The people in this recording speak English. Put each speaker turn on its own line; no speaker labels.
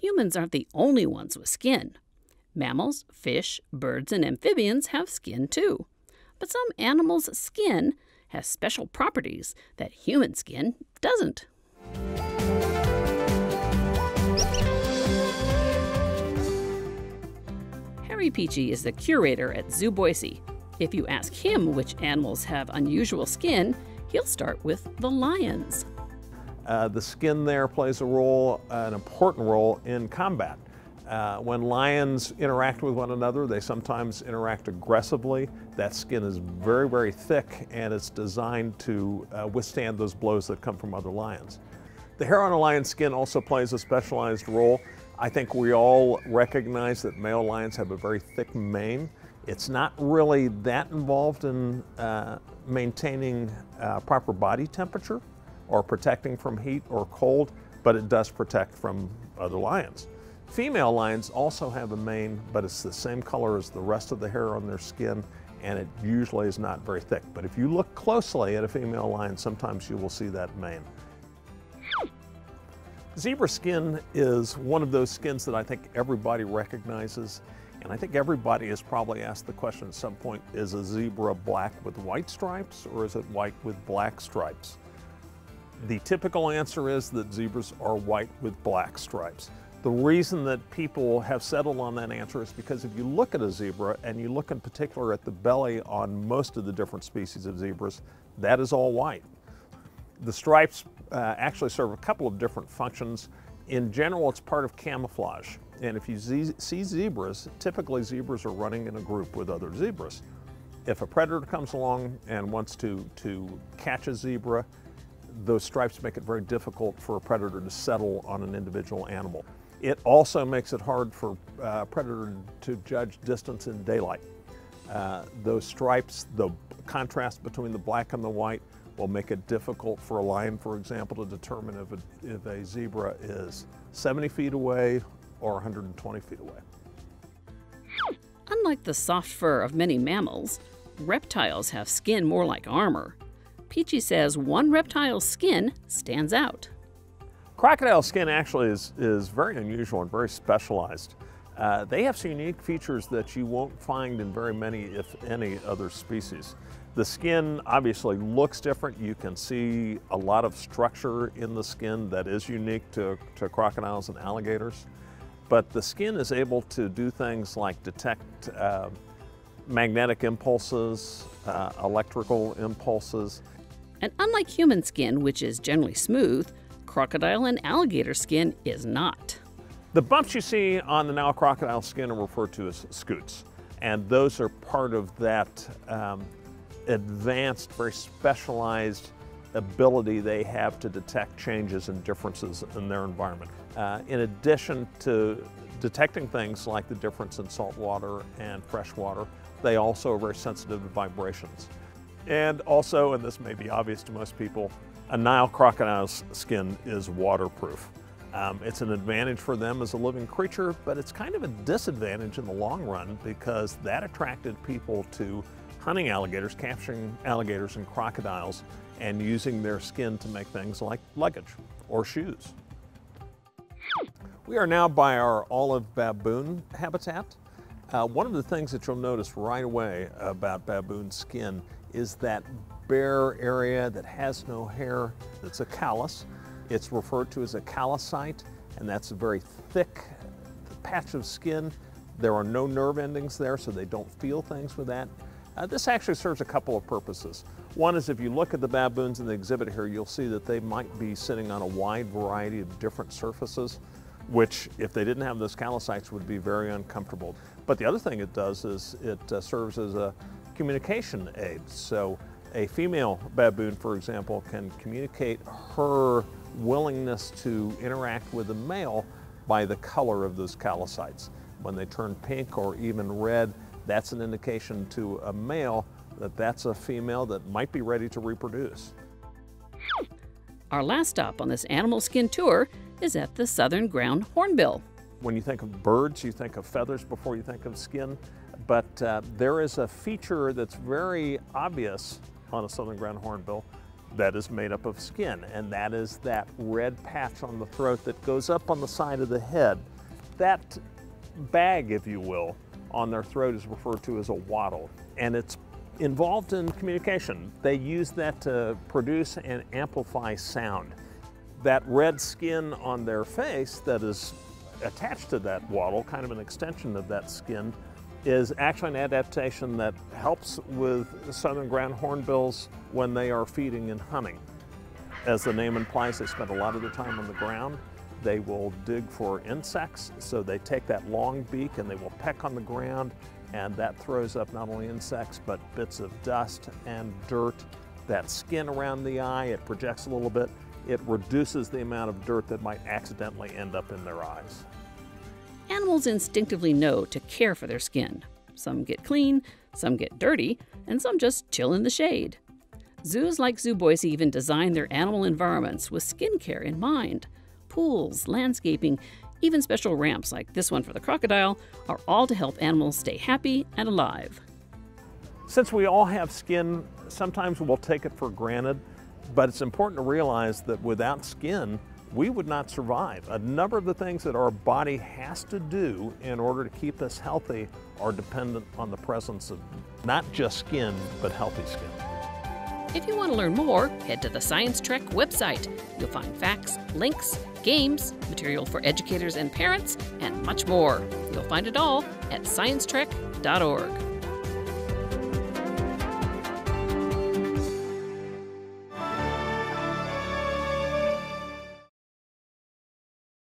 humans aren't the only ones with skin. Mammals, fish, birds, and amphibians have skin too. But some animals' skin has special properties that human skin doesn't. Harry Peachy is the curator at Zoo Boise. If you ask him which animals have unusual skin, he'll start with the lions.
Uh, the skin there plays a role, an important role in combat. Uh, when lions interact with one another, they sometimes interact aggressively. That skin is very, very thick and it's designed to uh, withstand those blows that come from other lions. The hair on a lion's skin also plays a specialized role. I think we all recognize that male lions have a very thick mane. It's not really that involved in uh, maintaining uh, proper body temperature or protecting from heat or cold, but it does protect from other lions. Female lions also have a mane, but it's the same color as the rest of the hair on their skin, and it usually is not very thick. But if you look closely at a female lion, sometimes you will see that mane. Zebra skin is one of those skins that I think everybody recognizes, and I think everybody has probably asked the question at some point, is a zebra black with white stripes or is it white with black stripes? The typical answer is that zebras are white with black stripes. The reason that people have settled on that answer is because if you look at a zebra and you look in particular at the belly on most of the different species of zebras, that is all white. The stripes uh, actually serve a couple of different functions. In general, it's part of camouflage. And if you see zebras, typically zebras are running in a group with other zebras. If a predator comes along and wants to, to catch a zebra, those stripes make it very difficult for a predator to settle on an individual animal. It also makes it hard for a uh, predator to judge distance in daylight. Uh, those stripes, the contrast between the black and the white, will make it difficult for a lion, for example, to determine if a, if a zebra is 70 feet away or 120 feet away.
Unlike the soft fur of many mammals, reptiles have skin more like armor. Peachy says one reptile's skin stands out.
Crocodile skin actually is, is very unusual and very specialized. Uh, they have some unique features that you won't find in very many, if any, other species. The skin obviously looks different. You can see a lot of structure in the skin that is unique to, to crocodiles and alligators. But the skin is able to do things like detect uh, magnetic impulses, uh, electrical impulses.
And unlike human skin, which is generally smooth, crocodile and alligator skin is not.
The bumps you see on the Nile crocodile skin are referred to as scutes, and those are part of that um, advanced, very specialized ability they have to detect changes and differences in their environment. Uh, in addition to detecting things like the difference in salt water and fresh water, they also are very sensitive to vibrations. And also, and this may be obvious to most people, a Nile crocodile's skin is waterproof. Um, it's an advantage for them as a living creature, but it's kind of a disadvantage in the long run because that attracted people to hunting alligators, capturing alligators and crocodiles, and using their skin to make things like luggage or shoes. We are now by our olive baboon habitat. Uh, one of the things that you'll notice right away about baboon skin is that bare area that has no hair. It's a callus. It's referred to as a callosity, and that's a very thick patch of skin. There are no nerve endings there, so they don't feel things with that. Uh, this actually serves a couple of purposes. One is if you look at the baboons in the exhibit here, you'll see that they might be sitting on a wide variety of different surfaces, which if they didn't have those callosities would be very uncomfortable. But the other thing it does is it uh, serves as a communication aids. So a female baboon, for example, can communicate her willingness to interact with a male by the color of those callosities. When they turn pink or even red, that's an indication to a male that that's a female that might be ready to reproduce.
Our last stop on this animal skin tour is at the southern ground hornbill.
When you think of birds, you think of feathers before you think of skin, but uh, there is a feature that's very obvious on a southern ground hornbill that is made up of skin, and that is that red patch on the throat that goes up on the side of the head. That bag, if you will, on their throat is referred to as a wattle, and it's involved in communication. They use that to produce and amplify sound. That red skin on their face that is attached to that wattle, kind of an extension of that skin, is actually an adaptation that helps with southern ground hornbills when they are feeding and hunting. As the name implies, they spend a lot of their time on the ground. They will dig for insects, so they take that long beak and they will peck on the ground, and that throws up not only insects, but bits of dust and dirt. That skin around the eye, it projects a little bit. It reduces the amount of dirt that might accidentally end up in their eyes.
Animals instinctively know to care for their skin. Some get clean, some get dirty, and some just chill in the shade. Zoos like Zoo Boise even design their animal environments with skincare in mind. Pools, landscaping, even special ramps like this one for the crocodile are all to help animals stay happy and alive.
Since we all have skin, sometimes we'll take it for granted, but it's important to realize that without skin, we would not survive. A number of the things that our body has to do in order to keep us healthy are dependent on the presence of not just skin, but healthy skin.
If you want to learn more, head to the Science Trek website. You'll find facts, links, games, material for educators and parents, and much more. You'll find it all at sciencetrek.org.